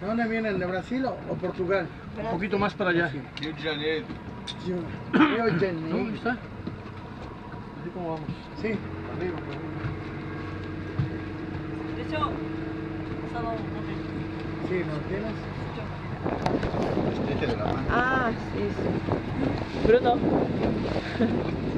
¿De dónde vienen? ¿De Brasil o, o Portugal? Un poquito más para allá. Rio de Janeiro. ¿Rio de Janeiro. ¿Ahí está? Así como vamos. Sí, arriba, arriba. Sí, ¿no tienes? Este de la mano. Ah, sí, sí. Bruno.